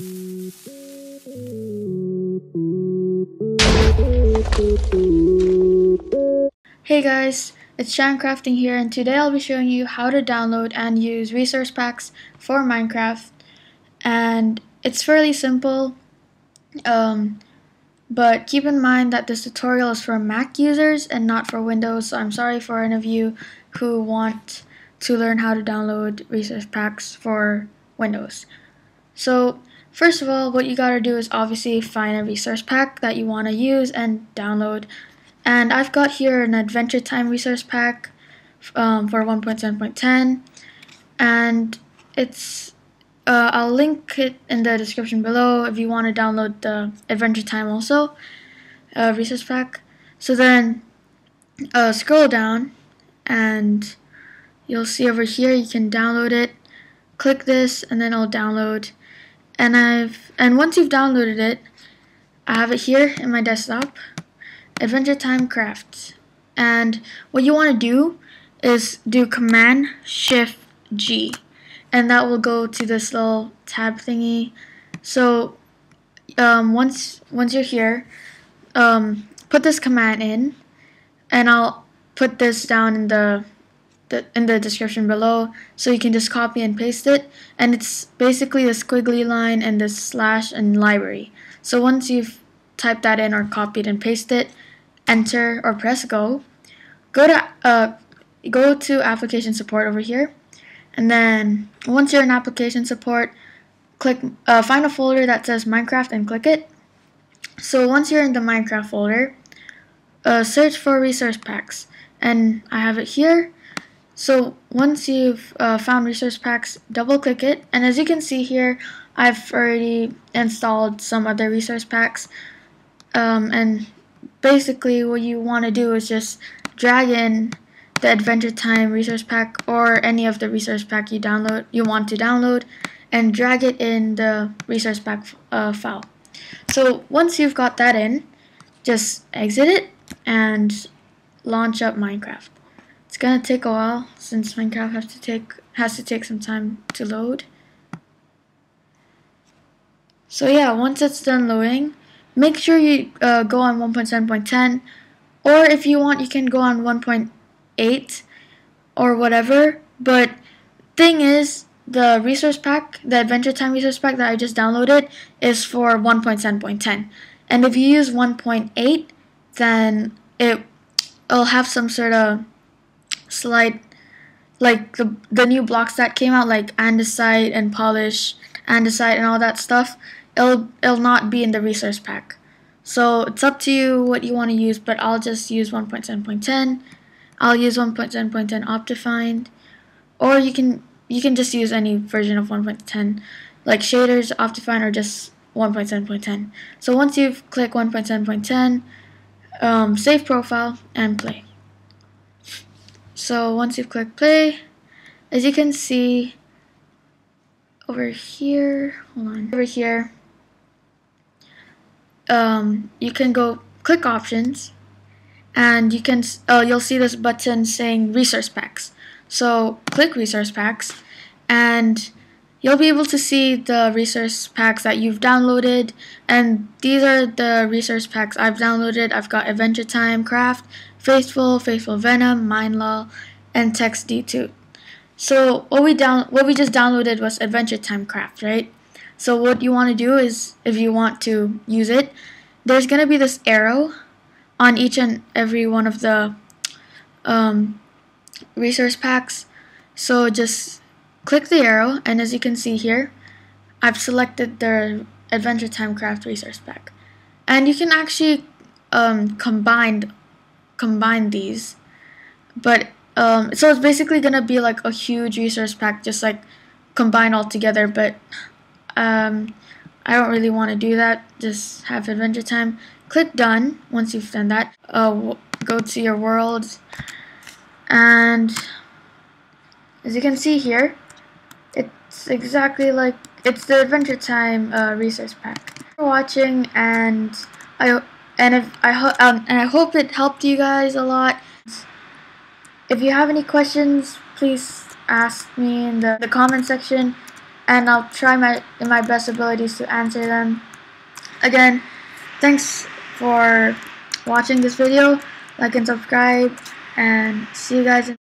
Hey guys, it's Shancrafting here and today I'll be showing you how to download and use resource packs for Minecraft and it's fairly simple um, but keep in mind that this tutorial is for Mac users and not for Windows so I'm sorry for any of you who want to learn how to download resource packs for Windows. So first of all what you gotta do is obviously find a resource pack that you want to use and download and I've got here an Adventure Time resource pack um, for 1.7.10 and it's uh, I'll link it in the description below if you want to download the Adventure Time also uh, resource pack. So then uh, scroll down and you'll see over here you can download it. Click this and then it'll download. And I've and once you've downloaded it, I have it here in my desktop. Adventure Time Crafts. And what you want to do is do Command Shift G, and that will go to this little tab thingy. So um, once once you're here, um, put this command in, and I'll put this down in the, the in the description below, so you can just copy and paste it. And it's basically the squiggly line and the slash and library. So once you've typed that in or copied and pasted it, enter or press go. Go to uh, go to application support over here, and then once you're in application support, click uh, find a folder that says Minecraft and click it. So once you're in the Minecraft folder, uh, search for resource packs, and I have it here. So once you've uh, found resource packs, double click it, and as you can see here, I've already installed some other resource packs, um, and basically what you want to do is just drag in the Adventure Time resource pack or any of the resource pack you download you want to download and drag it in the resource pack uh, file. So once you've got that in, just exit it and launch up Minecraft. Gonna take a while since Minecraft has to take has to take some time to load. So yeah, once it's done loading, make sure you uh, go on 1.7.10 or if you want you can go on 1.8 or whatever but thing is the resource pack the adventure time resource pack that I just downloaded is for 1.7.10 and if you use 1.8 then it will have some sort of slight like the, the new blocks that came out like andesite and polish andesite and all that stuff it'll it'll not be in the resource pack. So it's up to you what you want to use, but I'll just use 1.7.10. I'll use 1.7.10 Optifine, or you can you can just use any version of 1.10, like shaders, Optifine, or just 1.7.10. So once you've clicked 1.7.10, um, save profile and play. So once you've clicked play, as you can see over here, hold on, over here, um, you can go click options and you can uh, you'll see this button saying resource packs. So click resource packs and you'll be able to see the resource packs that you've downloaded and these are the resource packs I've downloaded. I've got Adventure Time Craft Faithful Faithful Venom Mind Law, and Text D2 so what we down what we just downloaded was Adventure Time Craft right? So what you want to do is, if you want to use it, there's to be this arrow on each and every one of the um, resource packs. So just click the arrow, and as you can see here, I've selected the Adventure Time Craft resource pack. And you can actually um, combine, combine these. But um, so it's basically going to be like a huge resource pack, just like combine all together, but um, I don't really want to do that. Just have adventure time. Click done once you've done that. Uh, go to your world. And as you can see here, it's exactly like it's the Adventure Time uh, resource pack. For watching, and I and if I hope um, and I hope it helped you guys a lot. If you have any questions, please ask me in the, the comment section and I'll try my in my best abilities to answer them. Again, thanks for watching this video. Like and subscribe, and see you guys in